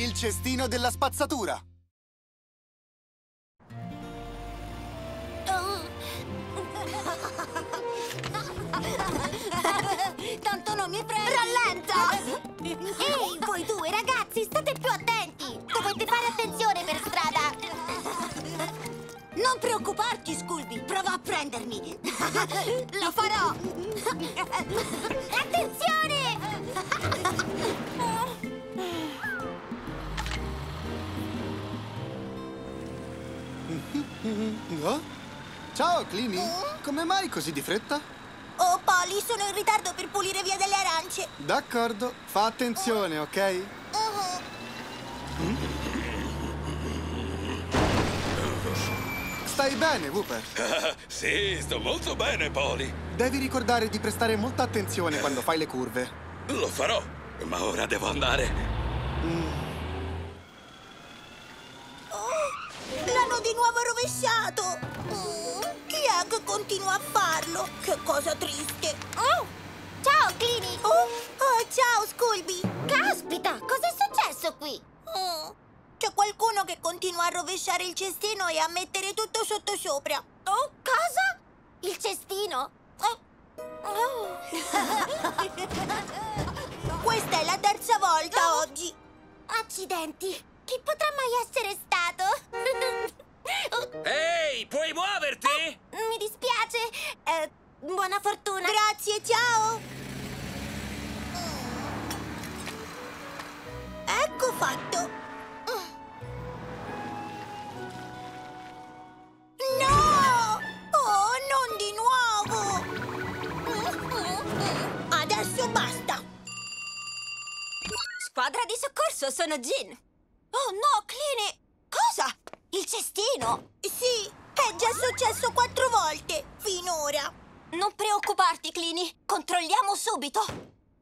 Il cestino della spazzatura. Tanto non mi prendi! Rallenta! Ehi, voi due ragazzi, state più attenti! Dovete fare attenzione per strada! Non preoccuparti, Scooby! Prova a prendermi! Lo farò! Attenzione! Oh? Ciao, Clini. Come mai così di fretta? Oh, Polly, sono in ritardo per pulire via delle arance! D'accordo. Fa attenzione, ok? Stai bene, Whooper. Ah, sì, sto molto bene, Poli. Devi ricordare di prestare molta attenzione quando fai le curve. Lo farò, ma ora devo andare. L'hanno di nuovo rovesciato! Mm, chi è che continua a farlo? Che cosa triste! Ciao, Clini! Oh, oh, ciao, Scooby! Caspita, cos'è successo qui? c'è qualcuno che continua a rovesciare il cestino e a mettere tutto sotto sopra. Oh, cosa? Il cestino? Oh. Questa è la terza volta oggi. Accidenti! Chi potrà mai essere stato? Ehi, puoi muoverti? Mi dispiace. Eh, buona fortuna. Grazie, ciao. Ecco fatto. No! Oh, non di nuovo! Adesso basta. Squadra di soccorso, sono Jean. Oh no, Clini! Cosa? Il cestino? Sì, è già successo quattro volte, finora. Non preoccuparti, Clini. Controlliamo subito.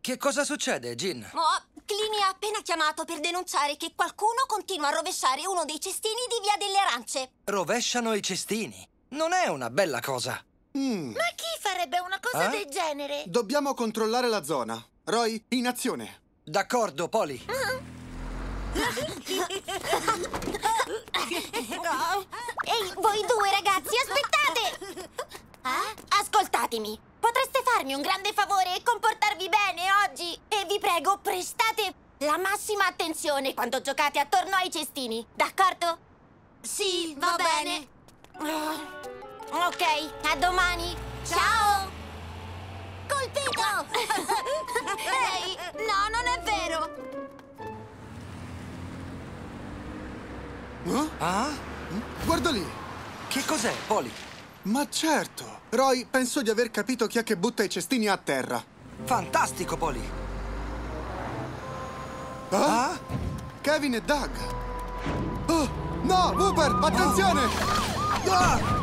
Che cosa succede, Gin? Oh, Clini ha appena chiamato per denunciare che qualcuno continua a rovesciare uno dei cestini di Via delle Arance. Rovesciano i cestini. Non è una bella cosa. Mm, Ma chi farebbe una cosa Eh? del genere? Dobbiamo controllare la zona. Roy, in azione. D'accordo, Poli. Ehi, voi due ragazzi, aspettate! Ascoltatemi, potreste farmi un grande favore e comportarvi bene oggi? E vi prego, prestate la massima attenzione quando giocate attorno ai cestini, d'accordo? Sì, va, bene. Ok, a domani. Ciao! Colpito! Ehi, no, non è vero! Eh? Ah? Guarda lì. Che cos'è, Poli? Ma certo. Roy, penso di aver capito chi è che butta i cestini a terra. Fantastico, Poli. Ah? Ah? Kevin e Doug. Oh, no, Whooper, attenzione! Ah!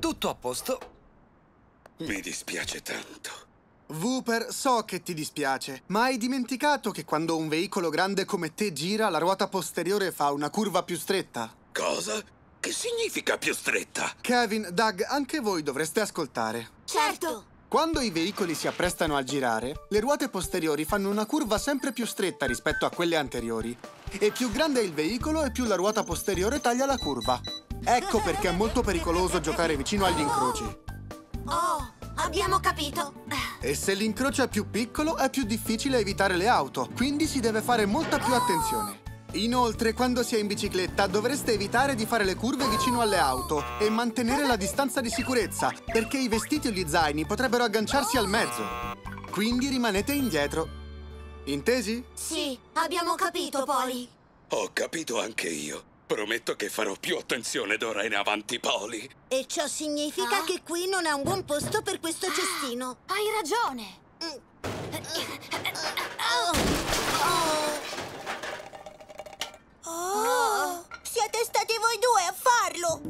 Tutto a posto. Mi dispiace tanto. Whooper, so che ti dispiace, ma hai dimenticato che quando un veicolo grande come te gira, la ruota posteriore fa una curva più stretta? Cosa? Che significa più stretta? Kevin, Doug, anche voi dovreste ascoltare. Certo! Quando i veicoli si apprestano a girare, le ruote posteriori fanno una curva sempre più stretta rispetto a quelle anteriori. E più grande è il veicolo e più la ruota posteriore taglia la curva. Ecco perché è molto pericoloso giocare vicino agli incroci. Oh, abbiamo capito. E se l'incrocio è più piccolo, è più difficile evitare le auto, quindi si deve fare molta più attenzione. Inoltre, quando si è in bicicletta, dovreste evitare di fare le curve vicino alle auto e mantenere la distanza di sicurezza, perché i vestiti o gli zaini potrebbero agganciarsi al mezzo. Quindi rimanete indietro. Intesi? Sì, abbiamo capito, Poli. Ho capito anche io. Prometto che farò più attenzione d'ora in avanti, Poli. E ciò significa Ah. che qui non è un buon posto per questo cestino. Hai ragione. Oh, siete stati voi due a farlo!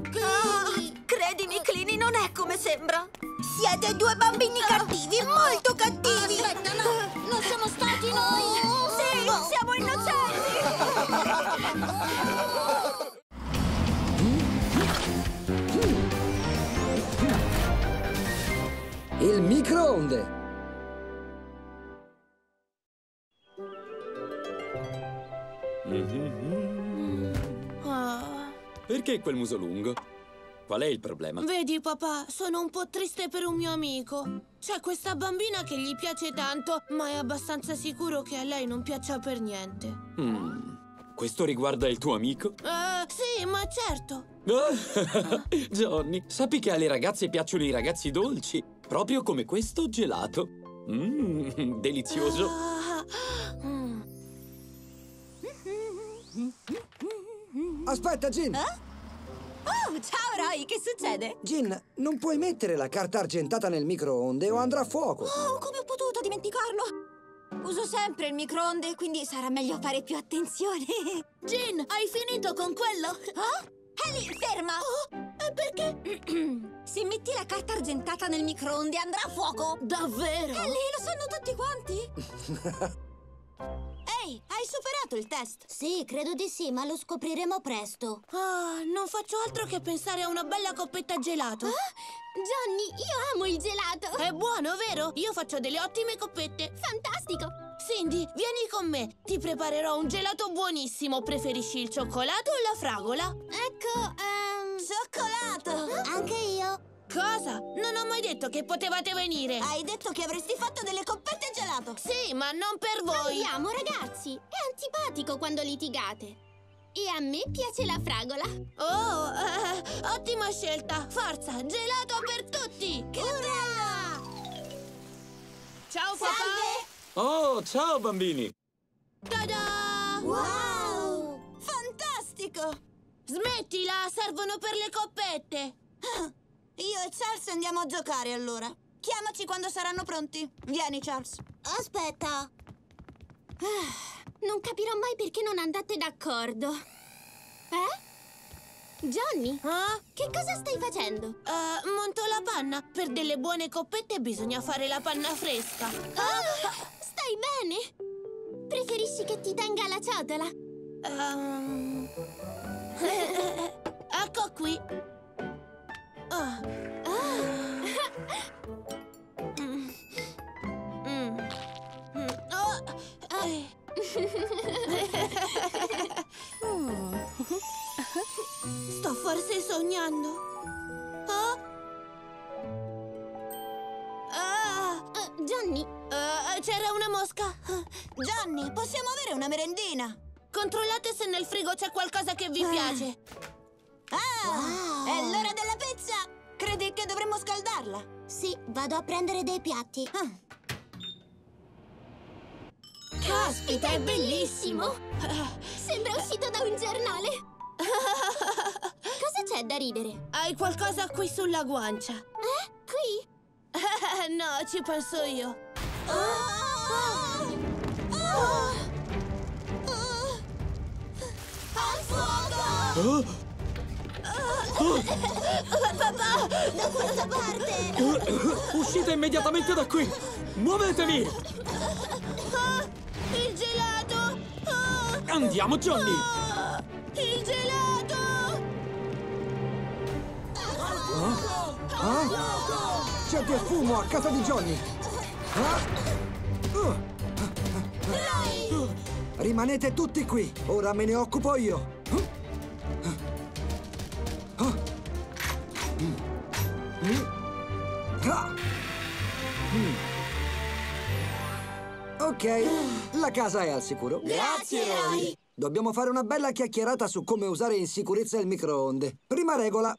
Credimi, Clini, non è come sembra. Siete due bambini cattivi, molto cattivi! Aspetta, no, non siamo stati noi. Sì, Siamo innocenti! Il microonde. Ah. Perché quel muso lungo? Qual è il problema? Vedi, papà, sono un po' triste per un mio amico. C'è questa bambina che gli piace tanto, ma è abbastanza sicuro che a lei non piaccia per niente. Hmm. Questo riguarda il tuo amico? Eh, sì, ma certo. Johnny, sappi che alle ragazze piacciono i ragazzi dolci, proprio come questo gelato. Mmm, delizioso. Ah. Aspetta, Gin. Oh, ciao Roy, che succede? Gin, non puoi mettere la carta argentata nel microonde o andrà a fuoco. Oh, come ho potuto dimenticarlo? Uso sempre il microonde, quindi sarà meglio fare più attenzione. Gin, hai finito con quello? Oh? Ellie, ferma! E perché? Se metti la carta argentata nel microonde andrà a fuoco! Davvero? Ellie, lo sanno tutti quanti! Ehi, hai superato il test! Sì, credo di sì, ma lo scopriremo presto. Ah, non faccio altro che pensare a una bella coppetta gelato. Johnny, io amo il gelato! È buono, vero? Io faccio delle ottime coppette. Fantastico! Cindy, vieni con me. Ti preparerò un gelato buonissimo. Preferisci il cioccolato o la fragola? Ecco, ehm... Cioccolato! Anche io. Cosa? Non ho mai detto che potevate venire. Hai detto che avresti fatto delle coppette gelato! Sì, ma non per voi. Andiamo, ragazzi! È antipatico quando litigate. E a me piace la fragola. Oh, eh, ottima scelta. Forza, gelato per tutti. Bello! Ciao, papà. Oh, ciao bambini! Ta-da! Wow! Fantastico! Smettila, servono per le coppette. Io e Charles andiamo a giocare allora. Chiamaci quando saranno pronti. Vieni, Charles. Aspetta. Ah, non capirò mai perché non andate d'accordo. Eh? Johnny, Ah? che cosa stai facendo? Eh, monto la panna. Per delle buone coppette bisogna fare la panna fresca. Ah, stai bene? Preferisci che ti tenga la ciotola? Ehm. ecco qui. Sto forse sognando. Oh? Ah, Eh, Johnny, eh, c'era una mosca. Johnny, possiamo avere una merendina? Controllate se nel frigo c'è qualcosa che vi piace. Ah! È l'ora della! Credi che dovremmo scaldarla? sì, vado a prendere dei piatti. Ah. Caspita, è bellissimo! Sembra uscito da un giornale. Cosa c'è da ridere? Hai qualcosa qui sulla guancia. Eh? Qui? no, ci penso io. Ah! Ah! Ah! Al fuoco! Da questa parte! Uscite immediatamente da qui! Muovetevi! Ah, il gelato! Ah, Andiamo, Johnny! ah, il gelato! C'è del fumo a casa di Johnny. Rimanete tutti qui. Ora me ne occupo io. Ok, la casa è al sicuro. Grazie, Roy! Dobbiamo fare una bella chiacchierata su come usare in sicurezza il microonde. Prima regola.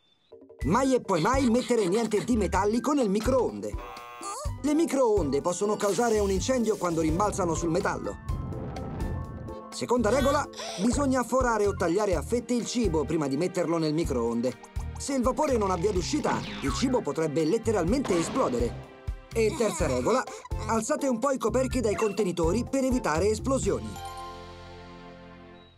Mai e poi mai mettere niente di metallico nel microonde. Le microonde possono causare un incendio quando rimbalzano sul metallo. Seconda regola, bisogna forare o tagliare a fette il cibo prima di metterlo nel microonde. Se il vapore non ha via d'uscita, il cibo potrebbe letteralmente esplodere. E terza regola, alzate un po' i coperchi dai contenitori per evitare esplosioni.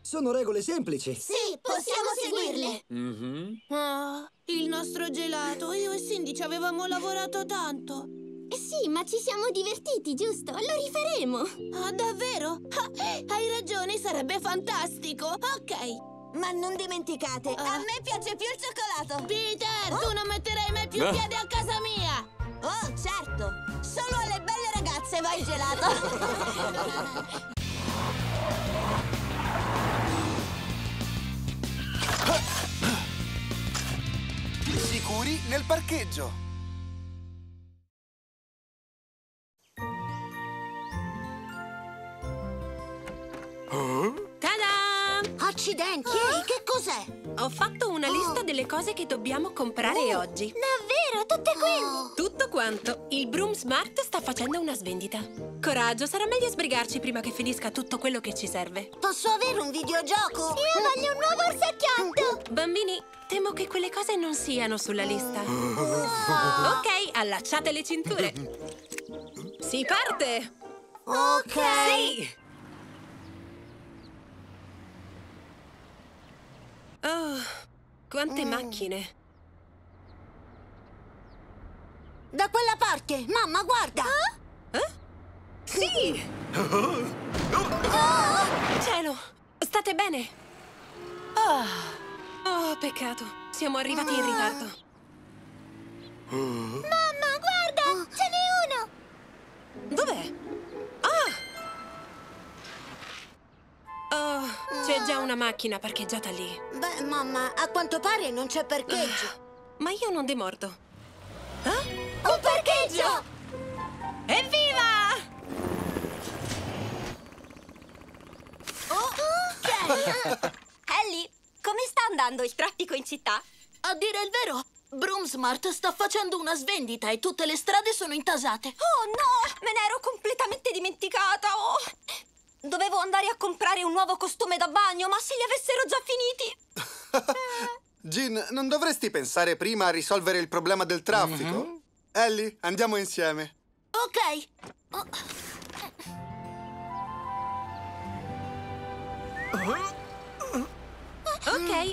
Sono regole semplici. Sì, possiamo seguirle! Mhm. Ah, il nostro gelato. Io e Cindy ci avevamo lavorato tanto. Eh sì, ma ci siamo divertiti, giusto? Lo rifaremo. Ah, davvero? Ah, hai ragione, sarebbe fantastico. Ok. Ma non dimenticate, a Ah. me piace più il cioccolato. Peter, tu non metterai mai più Eh? piede a casa mia. Oh, certo. Solo alle belle ragazze va il gelato. Sicuri nel parcheggio. Ta-da! Accidenti, ehi, che cos'è? Ho fatto delle cose che dobbiamo comprare oggi. Davvero, tutte quelle! Tutto quanto. Il Broom Smart sta facendo una svendita. Coraggio, sarà meglio sbrigarci prima che finisca tutto quello che ci serve. Posso avere un videogioco? Io voglio un nuovo orsacchiotto! Bambini, temo che quelle cose non siano sulla lista. Ok, allacciate le cinture. Si parte! Ok. Sì! Oh, quante macchine. Da quella parte, mamma, guarda. Sì! Cielo, state bene? Ah. Oh, peccato. Siamo arrivati in ritardo. Mamma, guarda! Ce n'è uno! Dov'è? Oh, c'è già una macchina parcheggiata lì. Beh, mamma, a quanto pare non c'è parcheggio. Ma io non demordo. Un parcheggio! Evviva! Ellie, come sta andando il traffico in città? A dire il vero, Broomsmart sta facendo una svendita e tutte le strade sono intasate. Oh no, me ne ero completamente dimenticata. Oh. Dovevo andare a comprare un nuovo costume da bagno, ma se li avessero già finiti. Gin, non dovresti pensare prima a risolvere il problema del traffico? Ellie, andiamo insieme. Ok. Ok.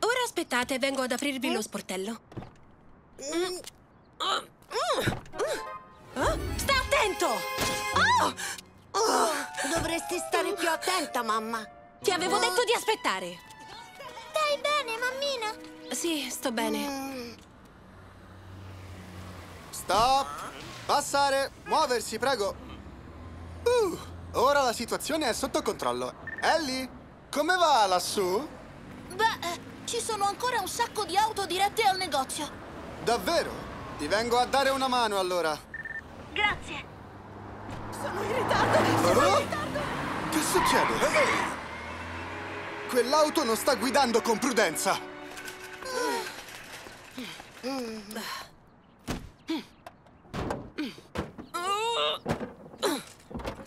Ora aspettate, vengo ad aprirvi lo sportello. Ah, Sta attento! Dovresti stare più attenta, mamma. Ti avevo detto di aspettare. Stai bene, mammina? Sì, sto bene. Stop! Passare! Muoversi, prego! Uh, ora la situazione è sotto controllo. Ellie, come va lassù? Beh, eh, ci sono ancora un sacco di auto dirette al negozio. Davvero? Ti vengo a dare una mano allora. Grazie. Oh? Succede? Quell'auto non sta guidando con prudenza.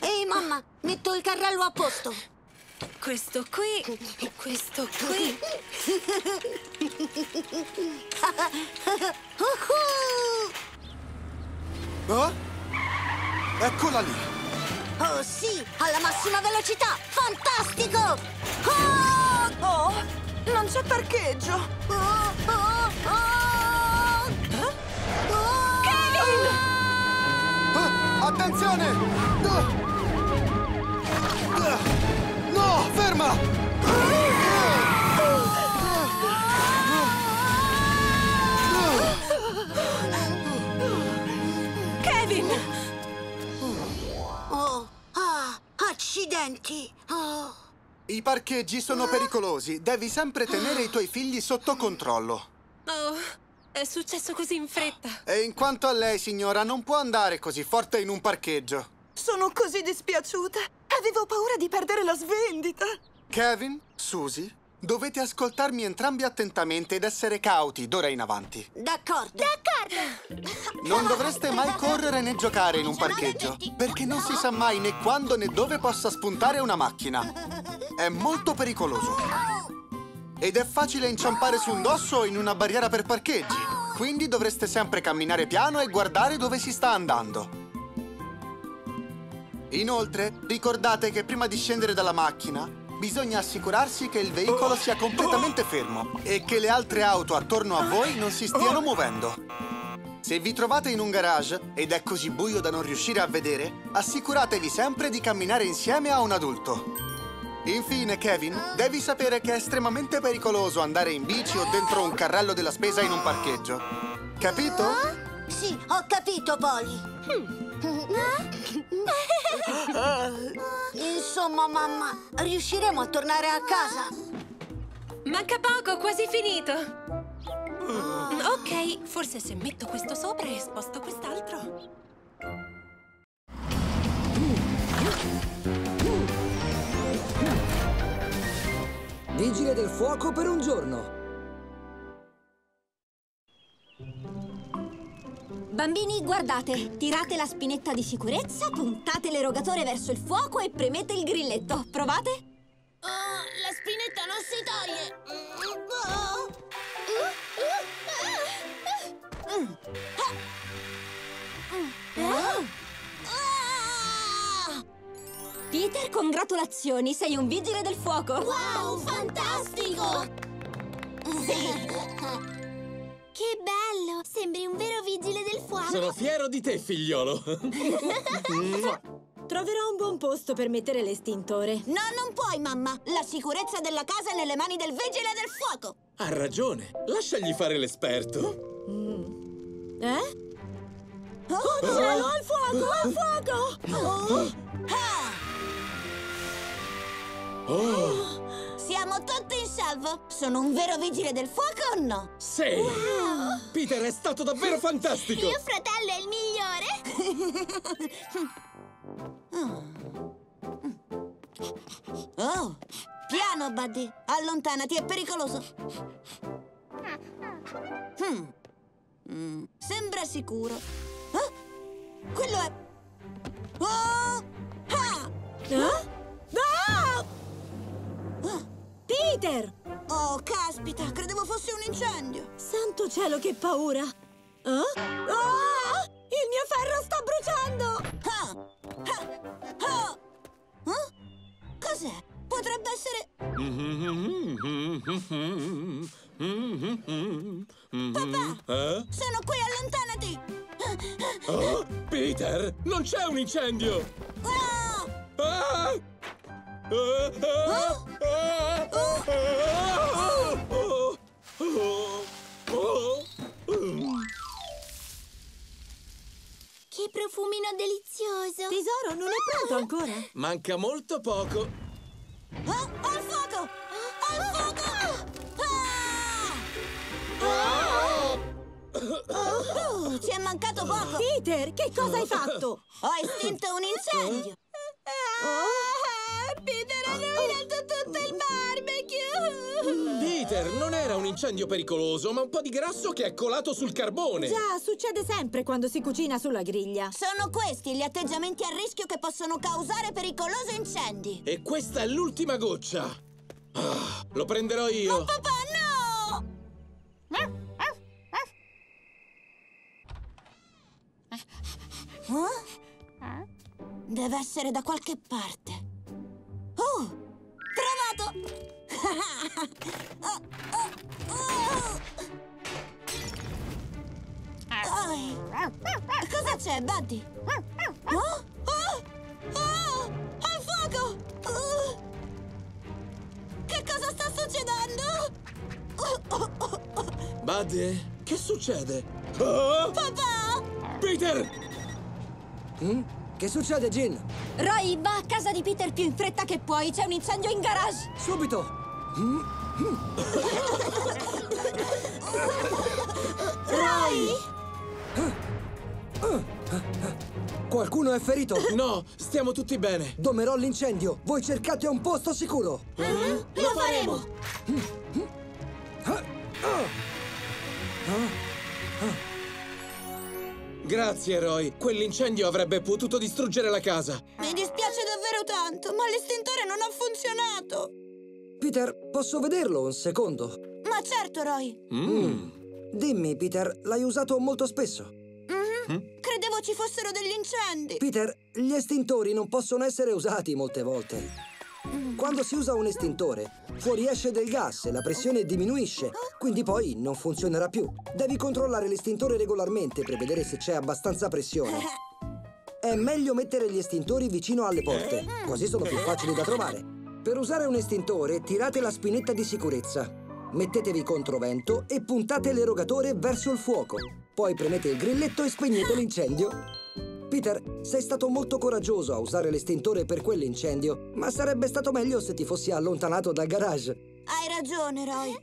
Ehi, mamma, metto il carrello a posto. Questo qui, questo qui. Oh? Eccola lì. Oh, sì, alla massima velocità. Fantastico! Oh! Oh, non c'è parcheggio. Oh, oh, oh! Kevin! Ah, attenzione! Ah. Ah. No, ferma! Accidenti! Oh. I parcheggi sono pericolosi. Devi sempre tenere i tuoi figli sotto controllo. Oh, è successo così in fretta. E in quanto a lei, signora, non può andare così forte in un parcheggio. Sono così dispiaciuta. Avevo paura di perdere la svendita. Kevin, Susie, dovete ascoltarmi entrambi attentamente ed essere cauti d'ora in avanti. D'accordo. Non dovreste mai correre né giocare in un parcheggio, perché non si sa mai né quando né dove possa spuntare una macchina. È molto pericoloso. Ed è facile inciampare su un dosso o in una barriera per parcheggi. Quindi dovreste sempre camminare piano e guardare dove si sta andando. Inoltre, ricordate che prima di scendere dalla macchina bisogna assicurarsi che il veicolo sia completamente fermo e che le altre auto attorno a voi non si stiano muovendo. Se vi trovate in un garage ed è così buio da non riuscire a vedere, assicuratevi sempre di camminare insieme a un adulto. Infine, Kevin, devi sapere che è estremamente pericoloso andare in bici o dentro un carrello della spesa in un parcheggio. Capito? Sì, ho capito, Polly. Insomma, mamma, riusciremo a tornare a casa? Manca poco, quasi finito. Mm, Ok, forse se metto questo sopra e sposto quest'altro. Vigile del fuoco per un giorno. Bambini, guardate, tirate la spinetta di sicurezza, puntate l'erogatore verso il fuoco e premete il grilletto. Provate? Ah, la spinetta non si toglie. Peter, congratulazioni, sei un vigile del fuoco. Wow, fantastico! Che bello! Sembri un vero vigile del fuoco. Sono fiero di te, figliolo. Troverò un buon posto per mettere l'estintore. No, non puoi, mamma. La sicurezza della casa è nelle mani del vigile del fuoco. Ha ragione. Lasciagli fare l'esperto. Eh? Oh, cielo, al fuoco, al fuoco! Oh, Siamo tutti in salvo. Sono un vero vigile del fuoco o no? sì! Peter è stato davvero fantastico! Mio fratello è il migliore. Oh, piano, Buddy. Allontanati, è pericoloso. Hmm. Mm, sembra sicuro. Ah, quello è... Oh! Ah! Eh? Peter! Oh, caspita, credevo fosse un incendio. Santo cielo, che paura! Eh? Ah! Il mio ferro sta bruciando! Ah! Ah! Ah! Ah? Cos'è? Potrebbe essere... Papà! Eh? Sono qui, allontanati! Oh, Peter, non c'è un incendio! Ah! Che profumino delizioso. Tesoro, non è pronto ancora? Manca molto poco. Ah, al fuoco! Al fuoco! Ah! Oh, ci è mancato poco! Peter, che cosa hai fatto? Ho estinto un incendio! Ah, Peter ha rovinato tutto il barbecue! Peter, non era un incendio pericoloso, ma un po' di grasso che è colato sul carbone. Già, succede sempre quando si cucina sulla griglia. Sono questi gli atteggiamenti a rischio che possono causare pericolosi incendi! E questa è l'ultima goccia. Ah, lo prenderò io. Papà, no! Eh? Deve essere da qualche parte. Oh! Trovato! Oh, oh, oh. Ai. Cosa c'è, Buddy? Oh? Oh! Oh! Al fuoco! Oh! Che cosa sta succedendo? Oh, oh, oh. Buddy, che succede? Oh! Papà! Peter! Mm? Che succede, Gin? Roy, va a casa di Peter più in fretta che puoi, c'è un incendio in garage! Subito! Roy! Qualcuno è ferito? No, stiamo tutti bene. Domerò l'incendio. Voi cercate un posto sicuro. Lo faremo! Grazie, Roy. Quell'incendio avrebbe potuto distruggere la casa. Mi dispiace davvero tanto, ma l'estintore non ha funzionato! Peter, posso vederlo un secondo? Ma certo, Roy! Mm. Dimmi, Peter, l'hai usato molto spesso? Mhm. Credevo ci fossero degli incendi! Peter, gli estintori non possono essere usati molte volte. Quando si usa un estintore, fuoriesce del gas e la pressione diminuisce, quindi poi non funzionerà più. Devi controllare l'estintore regolarmente per vedere se c'è abbastanza pressione. È meglio mettere gli estintori vicino alle porte, così sono più facili da trovare. Per usare un estintore, tirate la spinetta di sicurezza. Mettetevi controvento e puntate l'erogatore verso il fuoco. Poi premete il grilletto e spegnete l'incendio. Peter, sei stato molto coraggioso a usare l'estintore per quell'incendio, ma sarebbe stato meglio se ti fossi allontanato dal garage. Hai ragione, Roy.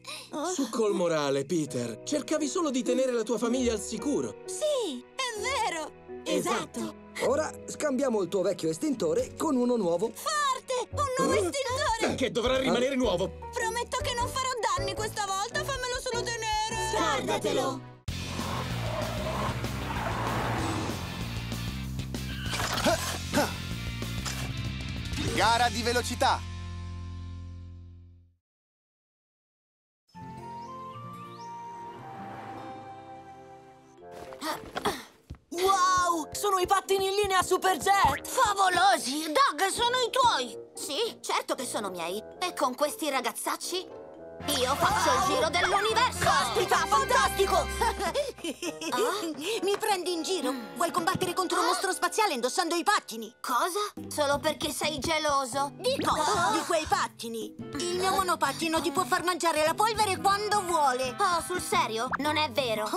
Su col morale, Peter. Cercavi solo di tenere la tua famiglia al sicuro. Sì, è vero. Esatto. Ora scambiamo il tuo vecchio estintore con uno nuovo. Forte! Un nuovo estintore! Che dovrà rimanere nuovo. Prometto che non farò danni questa volta, fammelo solo tenere! Guardatelo! Gara di velocità. Wow! Sono i pattini in linea Superjet! Favolosi! Doug, sono i tuoi! Sì, certo che sono miei. E con questi ragazzacci io faccio il giro dell'universo! Caspita, fantastico! Mi prendi in giro? Vuoi combattere contro un mostro spaziale indossando i pattini? Cosa? Solo perché sei geloso? Di cosa? Di quei pattini. Il mio monopattino ti può far mangiare la polvere quando vuole. Oh, sul serio? Non è vero.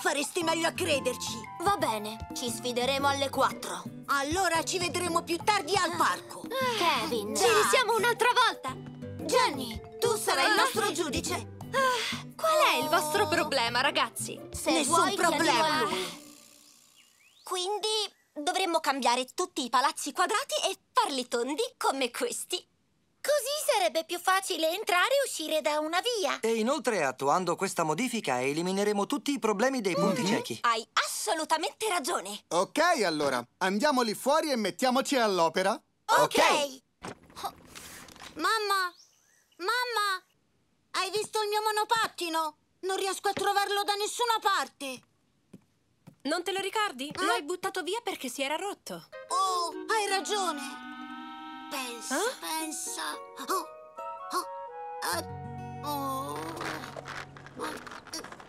Faresti meglio a crederci. Va bene, ci sfideremo alle 4. Allora ci vedremo più tardi al parco. Kevin! Ci risiamo un'altra volta! Jenny, tu sarai il nostro giudice. Ah, qual è il vostro problema, ragazzi? Se Nessun vuoi, problema. Quindi dovremmo cambiare tutti i palazzi quadrati e farli tondi come questi. Così sarebbe più facile entrare e uscire da una via. E inoltre, attuando questa modifica, elimineremo tutti i problemi dei punti Mhm. ciechi. Hai assolutamente ragione. Ok, allora, andiamo lì fuori e mettiamoci all'opera. Ok. Mamma! Mamma! Hai visto il mio monopattino? Non riesco a trovarlo da nessuna parte. Non te lo ricordi? Lo hai buttato via perché si era rotto. Oh, hai ragione. Pensa, Eh? pensa. Oh, oh, oh.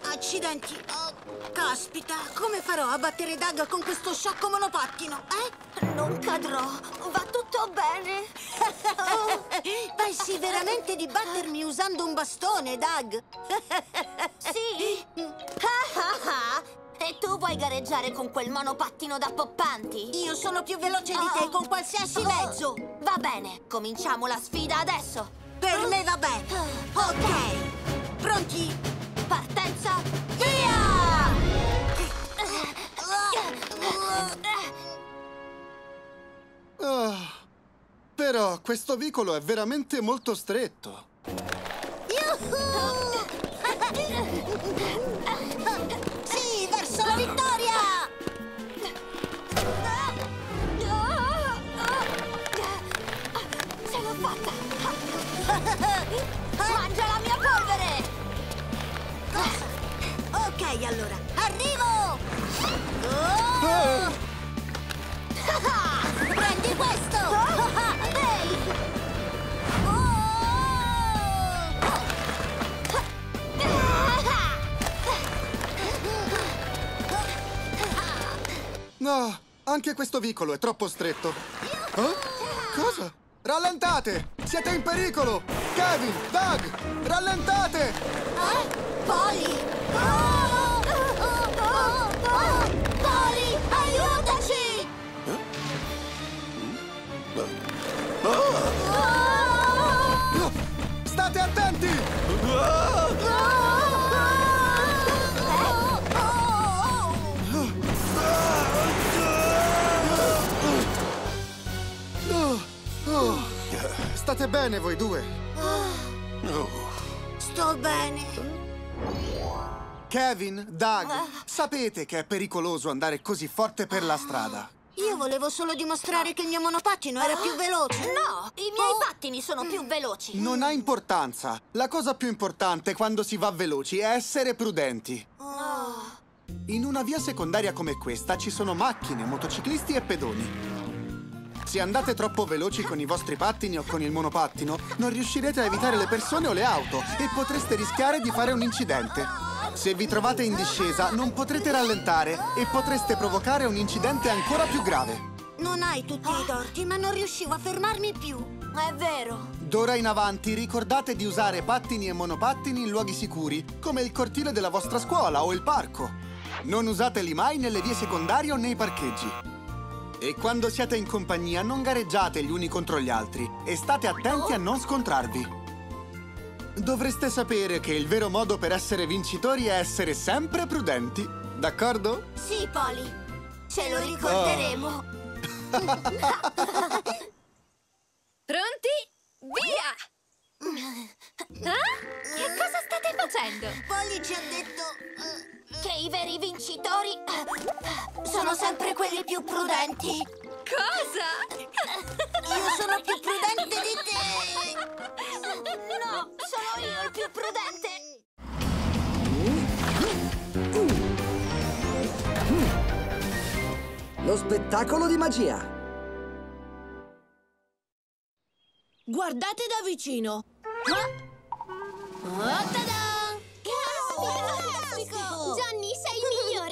Accidenti. Oh, caspita, come farò a battere Doug con questo sciocco monopattino? Eh? Non cadrò. Va tutto bene. Pensi veramente di battermi usando un bastone, Doug? Sì? Ah, ah, ah. E tu vuoi gareggiare con quel monopattino da poppanti? Io sono più veloce di te con qualsiasi mezzo. Va bene, cominciamo la sfida adesso. Per me va bene. Ok. Pronti? Partenza, però questo vicolo è veramente molto stretto. Sì, anche questo vicolo è troppo stretto. Eh? Cosa? Rallentate! Siete in pericolo! Kevin, Doug, rallentate! Polly! Oh! Oh, State bene voi due? Sto bene. Kevin, Doug, sapete che è pericoloso andare così forte per la strada. Io volevo solo dimostrare che il mio monopattino era più veloce. No, i miei pattini sono più veloci. Non ha importanza. La cosa più importante quando si va veloci è essere prudenti. In una via secondaria come questa ci sono macchine, motociclisti e pedoni. Se andate troppo veloci con i vostri pattini o con il monopattino, non riuscirete a evitare le persone o le auto e potreste rischiare di fare un incidente. Se vi trovate in discesa, non potrete rallentare e potreste provocare un incidente ancora più grave. Non hai tutti i torti, ma non riuscivo a fermarmi più. È vero. D'ora in avanti ricordate di usare pattini e monopattini in luoghi sicuri, come il cortile della vostra scuola o il parco. Non usateli mai nelle vie secondarie o nei parcheggi. E quando siete in compagnia non gareggiate gli uni contro gli altri e state attenti a non scontrarvi. Dovreste sapere che il vero modo per essere vincitori è essere sempre prudenti, d'accordo? Sì, Polly. Ce lo ricorderemo. Pronti? Via! Ah? Che cosa state facendo? Polly ci ha detto... Che i veri vincitori eh, sono sempre quelli più prudenti. Cosa? Io sono più prudente di te! No, sono io il più prudente. Lo spettacolo di magia. Guardate da vicino. Ah, tada! Fantastico! Johnny, sei il migliore!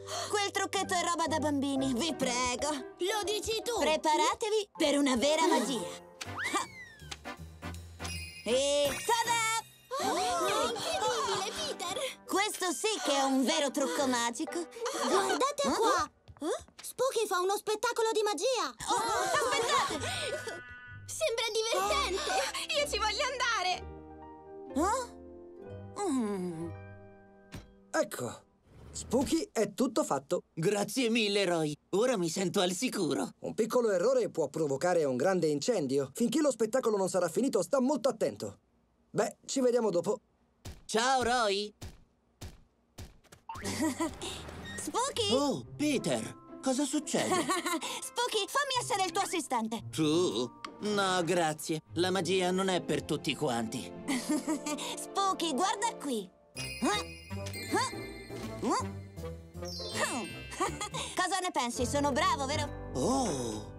Quel trucchetto è roba da bambini, vi prego. Lo dici tu! Preparatevi per una vera magia. E tada! Oh, incredibile, Peter! Questo sì che è un vero trucco magico. Guardate qua! Spooky fa uno spettacolo di magia! aspettate! Sembra divertente! Io ci voglio andare! Mm. Ecco, Spooky è tutto fatto. Grazie mille, Roy. Ora mi sento al sicuro. Un piccolo errore può provocare un grande incendio. Finché lo spettacolo non sarà finito, sta molto attento. Beh, ci vediamo dopo. Ciao, Roy. Spooky! Oh, Peter, cosa succede? Spooky, fammi essere il tuo assistente. Tu? No, grazie. La magia non è per tutti quanti. Spooky, guarda qui. Cosa ne pensi? Sono bravo, vero? Oh.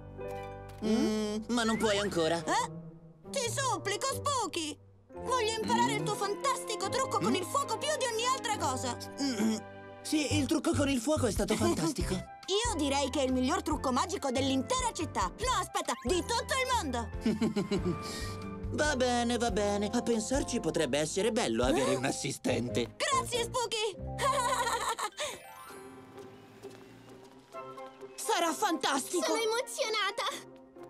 Mm, ma non puoi ancora. Eh? Ti supplico, Spooky! Voglio imparare il tuo fantastico trucco con il fuoco più di ogni altra cosa. Mm, sì, il trucco con il fuoco è stato fantastico. Io direi che è il miglior trucco magico dell'intera città. No, aspetta, di tutto il mondo. Va bene, va bene. A pensarci potrebbe essere bello avere un assistente. Grazie, Spooky! Sarà fantastico! Sono emozionata!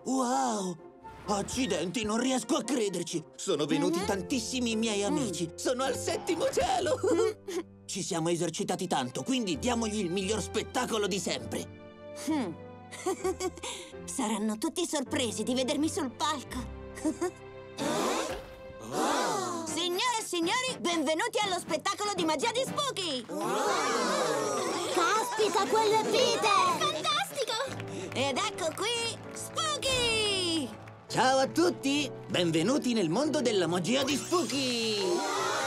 Wow! Accidenti, non riesco a crederci! Sono venuti Mm-hmm. tantissimi miei amici! Sono al settimo cielo! Ci siamo esercitati tanto, quindi diamogli il miglior spettacolo di sempre! Hmm. Saranno tutti sorpresi di vedermi sul palco. Signore e signori, benvenuti allo spettacolo di magia di Spooky! Caspita, quello è Peter! Fantastico! Ed ecco qui Spooky! Ciao a tutti! Benvenuti nel mondo della magia di Spooky!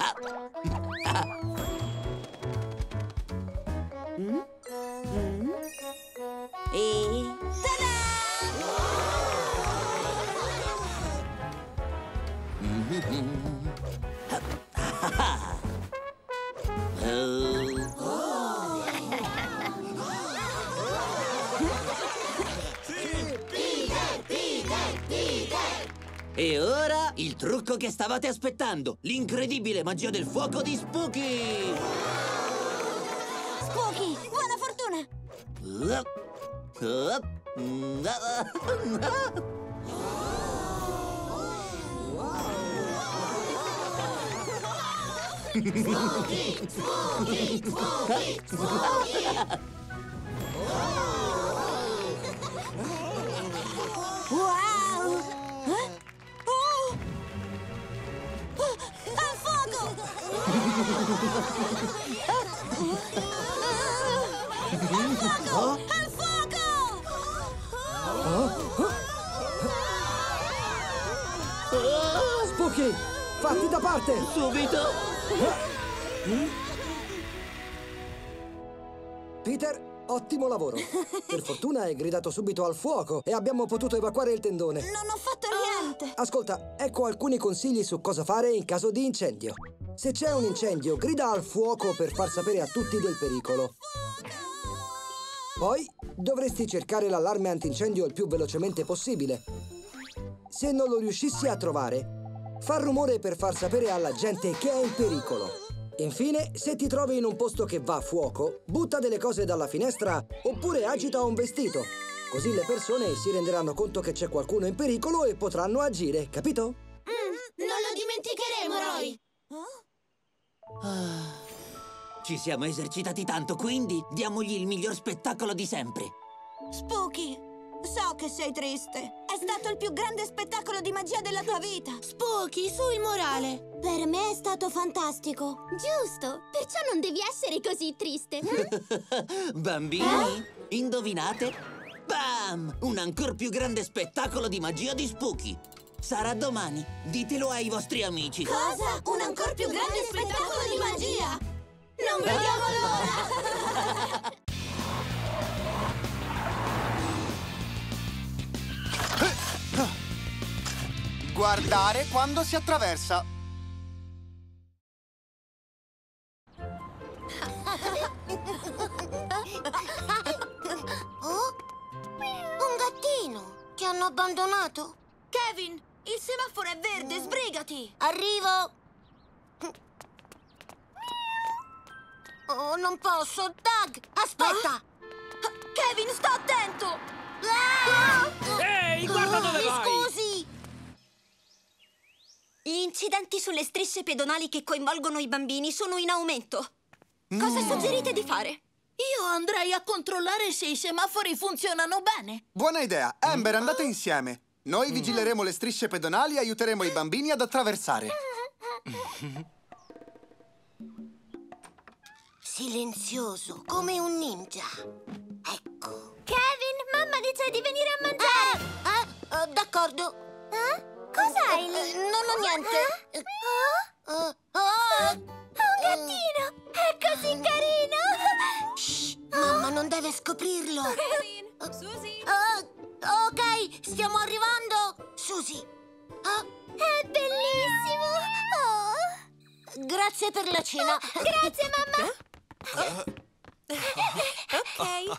Ah! Ah! Ah! E... tada! Oh. E ora il trucco che stavate aspettando, l'incredibile magia del fuoco di Spooky! Spooky, buona fortuna! Wow! Al fuoco! Al fuoco! Spooky, Oh, Spooky, fatti da parte! Subito! Peter, ottimo lavoro. Per fortuna hai gridato subito al fuoco e abbiamo potuto evacuare il tendone. Non ho fatto niente. Ascolta, ecco alcuni consigli su cosa fare in caso di incendio. Se c'è un incendio, grida al fuoco per far sapere a tutti del pericolo. Poi dovresti cercare l'allarme antincendio il più velocemente possibile. Se non lo riuscissi a trovare, fa rumore per far sapere alla gente che è in pericolo. Infine, se ti trovi in un posto che va a fuoco, butta delle cose dalla finestra oppure agita un vestito. Così le persone si renderanno conto che c'è qualcuno in pericolo e potranno agire, capito? Non lo dimenticheremo, Roy. Ah, ci siamo esercitati tanto, quindi diamogli il miglior spettacolo di sempre. Spooky, so che sei triste. È stato il più grande spettacolo di magia della tua vita. Spooky, su il morale. Per me è stato fantastico. Giusto, perciò non devi essere così triste. Bambini, indovinate? Bam! Un ancor più grande spettacolo di magia di Spooky. Sarà domani. Ditelo ai vostri amici. Cosa? Un ancora più grande spettacolo di magia? Non vediamo l'ora! Guardare quando si attraversa. Oh? Un gattino! Ti hanno abbandonato? Kevin, il semaforo è verde, sbrigati! Arrivo! Oh, non posso! Doug, aspetta! Kevin, sta attento! Ah! Ehi, guarda dove Mi vai! scusi! Gli incidenti sulle strisce pedonali che coinvolgono i bambini sono in aumento. Cosa suggerite di fare? Io andrei a controllare se i semafori funzionano bene. Buona idea. Amber, andate insieme. Noi vigileremo le strisce pedonali e aiuteremo i bambini ad attraversare. Silenzioso, come un ninja. Ecco. Kevin, mamma dice di venire a mangiare. Ah, eh, d'accordo. Eh? Cos'hai lì? Eh, non ho niente. Eh? Eh, ah! Un gattino! È così carino! Shh, mamma non deve scoprirlo. Kevin, Susie. Ah, ok, stiamo arrivando. Susie. Ah, È bellissimo! Oh. grazie per la cena. Grazie, mamma! Ok.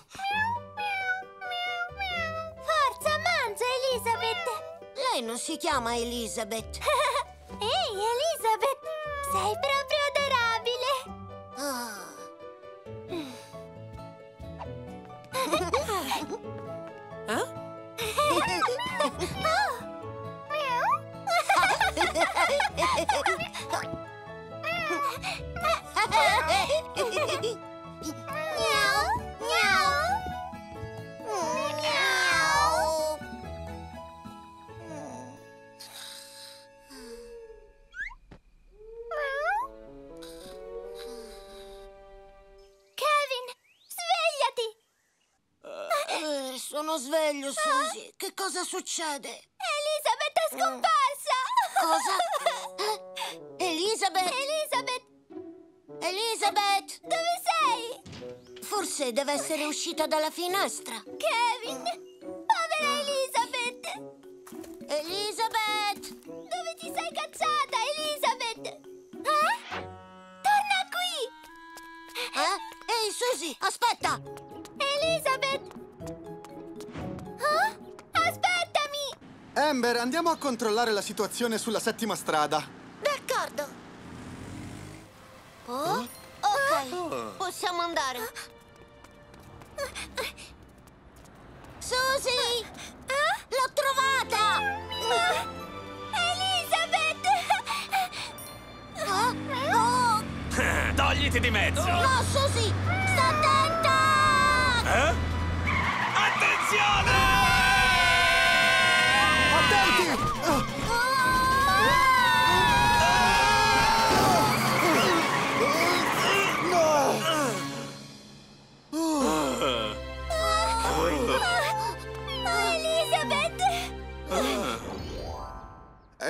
Forza, mangia, Elizabeth! Lei non si chiama Elizabeth. Ehi, Elizabeth! Sei proprio adorabile! Ah. Ha ha ha ha! Cosa succede? Elisabeth è scomparsa! Cosa? Eh? Elizabeth? Elisabeth, Elizabeth? dove sei? Forse deve essere uscita dalla finestra. Kevin! Povera Elisabeth! Elisabeth! Dove ti sei cacciata, Elisabeth? Eh? Torna qui! Eh? Ehi, Susie, aspetta! Amber, andiamo a controllare la situazione sulla settima strada. D'accordo. Oh? Ok, possiamo andare. Susie! L'ho trovata! Elisabeth! Ah? Oh! Togliti di mezzo! No, Susie! Sta attenta! Eh?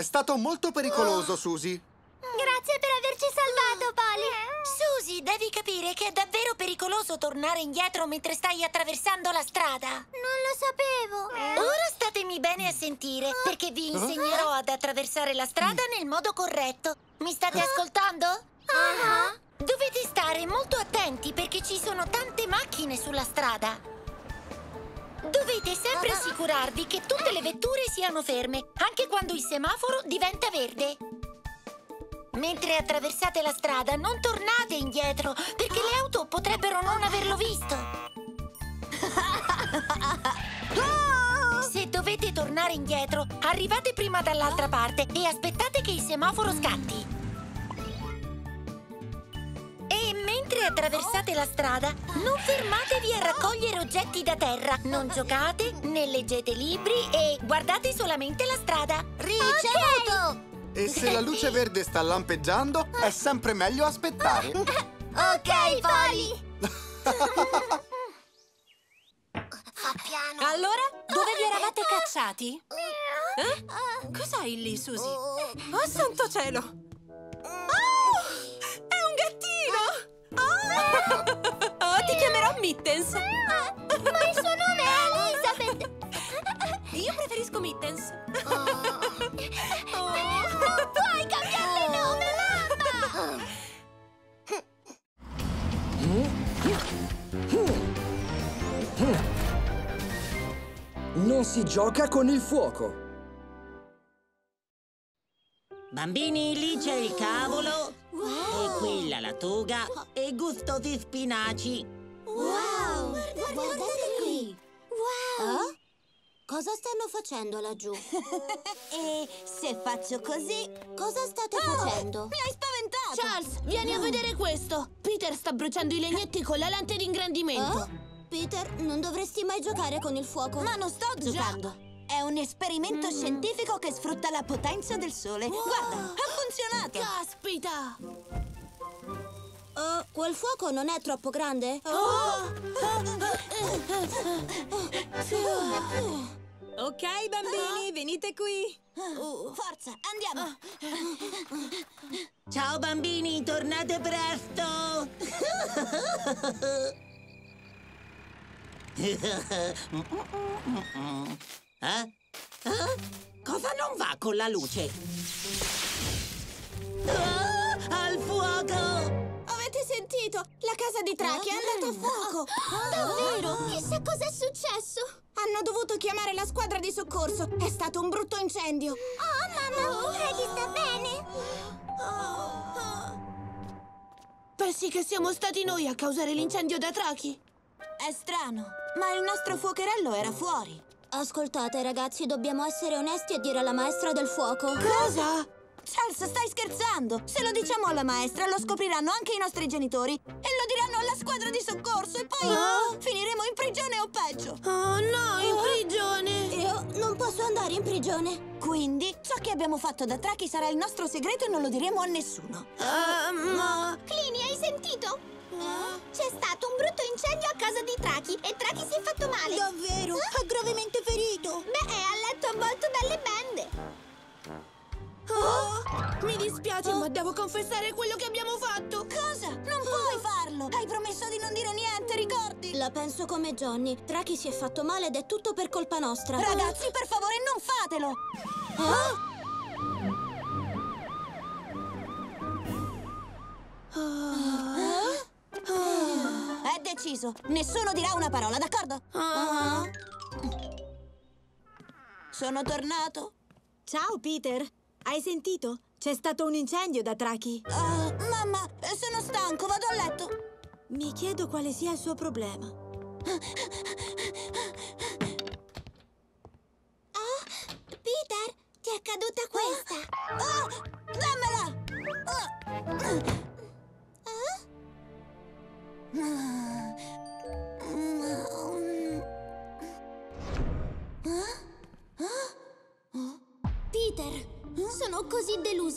È stato molto pericoloso, Susie. Grazie per averci salvato, Polly! Susie, devi capire che è davvero pericoloso tornare indietro mentre stai attraversando la strada. Non lo sapevo. Ora statemi bene a sentire, perché vi insegnerò ad attraversare la strada nel modo corretto. Mi state ascoltando? Ah. Dovete stare molto attenti perché ci sono tante macchine sulla strada. Dovete sempre assicurarvi che tutte le vetture siano ferme, anche quando il semaforo diventa verde. Mentre attraversate la strada, non tornate indietro, perché le auto potrebbero non averlo visto. Se dovete tornare indietro, arrivate prima dall'altra parte e aspettate che il semaforo scatti. Mentre attraversate la strada, non fermatevi a raccogliere oggetti da terra. Non giocate, né leggete libri e guardate solamente la strada. Ricevuto! E se la luce verde sta lampeggiando, è sempre meglio aspettare. Ok, Polly! Fa piano. Allora, dove vi eravate cacciati? Eh? Cos'hai lì, Susie? Oh, santo cielo! Oh, oh, ti chiamerò Mittens! Ma il suo nome è Elizabeth! Io preferisco Mittens! Non puoi cambiarle nome, mamma! Non si gioca con il fuoco. Bambini, lì c'è il cavolo. E quella la toga. E gustosi spinaci. Wow! Guardate qui! Wow! Cosa stanno facendo laggiù? e se faccio così, cosa state facendo? Mi hai spaventato! Charles, vieni a vedere questo! Peter sta bruciando i legnetti con la lente di ingrandimento. Oh? Peter, non dovresti mai giocare con il fuoco. Ma non sto giocando. È un esperimento scientifico che sfrutta la potenza del sole. Guarda, ha funzionato. Caspita! Oh, quel fuoco non è troppo grande? Ok, bambini, venite qui. Forza, andiamo! Ciao bambini, tornate presto. Eh? Eh? Cosa non va con la luce? Ah, al fuoco! Avete sentito? La casa di Trachi è andata a fuoco! Davvero? Chissà cos'è successo! Hanno dovuto chiamare la squadra di soccorso! È stato un brutto incendio! Oh, mamma! Credi sta bene? Pensi che siamo stati noi a causare l'incendio da Trachi? È strano, ma il nostro fuocherello era fuori. Ascoltate, ragazzi, dobbiamo essere onesti e dire alla maestra del fuoco. Cosa? Charles, stai scherzando? Se lo diciamo alla maestra, lo scopriranno anche i nostri genitori e lo diranno alla squadra di soccorso e poi Ah? finiremo in prigione o peggio. Oh no, in prigione! Io non posso andare in prigione. Quindi, ciò che abbiamo fatto da Trachi sarà il nostro segreto e non lo diremo a nessuno. Ah, ma... Clini, hai sentito? C'è stato un brutto incendio a casa di Trachi e Trachi si è fatto male. Davvero? È gravemente ferito. Beh, è a letto avvolto dalle bende. Oh, mi dispiace, ma devo confessare quello che abbiamo fatto. Cosa? Non puoi farlo! Hai promesso di non dire niente, ricordi? La penso come Johnny. Traki si è fatto male ed è tutto per colpa nostra. Ragazzi, per favore, non fatelo! È deciso. Nessuno dirà una parola, d'accordo? Sono tornato. Ciao, Peter. Hai sentito? C'è stato un incendio da Trachi. Ah, mamma, sono stanco, vado a letto. Mi chiedo quale sia il suo problema. Oh, Peter, ti è caduta questa. Oh, dammela! Peter,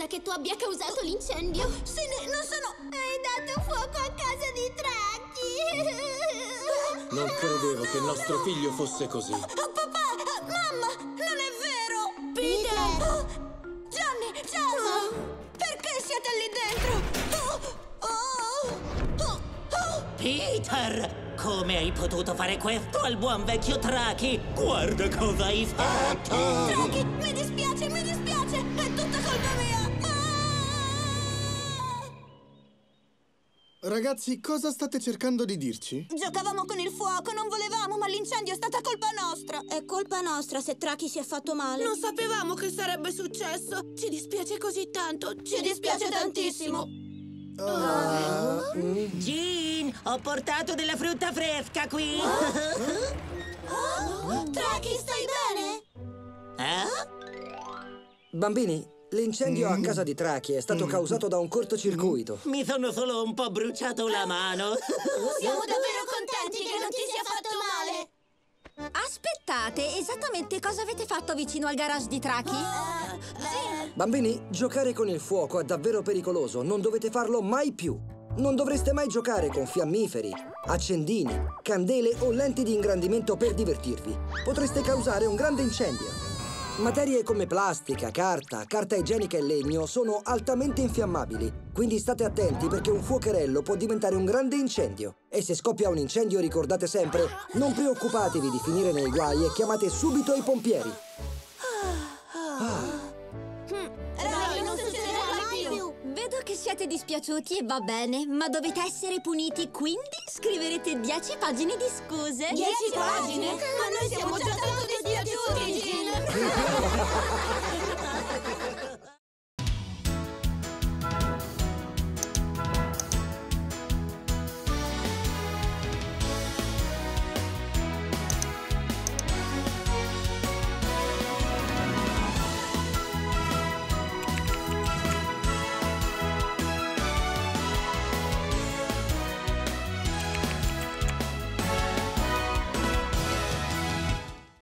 delusa che tu abbia causato l'incendio. Sì, ne- non sono... Hai dato fuoco a casa di Tracchi. Non credevo che il nostro figlio fosse così. Oh, papà! Mamma! Non è vero! Peter! Oh, Johnny! Charles! Perché siete lì dentro! Oh, oh, oh, oh. Peter! Come hai potuto fare questo al buon vecchio Traki? Guarda cosa hai fatto! Traki, mi dispiace, mi dispiace! Ragazzi, cosa state cercando di dirci? Giocavamo con il fuoco, non volevamo, ma l'incendio è stata colpa nostra! È colpa nostra se Traki si è fatto male. Non sapevamo che sarebbe successo. Ci dispiace così tanto. Ci, Ci dispiace tantissimo. Jean, ho portato della frutta fresca qui! Oh, Traki, stai bene? Eh? Bambini, l'incendio a casa di Trachi è stato causato da un cortocircuito. Mi sono solo un po' bruciato la mano. Siamo davvero contenti che non ti sia fatto male! Aspettate, esattamente cosa avete fatto vicino al garage di Traki? Bambini, giocare con il fuoco è davvero pericoloso. Non dovete farlo mai più. Non dovreste mai giocare con fiammiferi, accendini, candele o lenti di ingrandimento per divertirvi. Potreste causare un grande incendio. Materie come plastica, carta, carta igienica e legno sono altamente infiammabili, quindi state attenti perché un fuocherello può diventare un grande incendio. E se scoppia un incendio ricordate sempre, non preoccupatevi di finire nei guai e chiamate subito i pompieri. Dai, siete dispiaciuti e va bene, ma dovete essere puniti, quindi scriverete 10 pagine di scuse. Dieci pagine? Ma noi siamo già tanto dispiaciuti, Jean!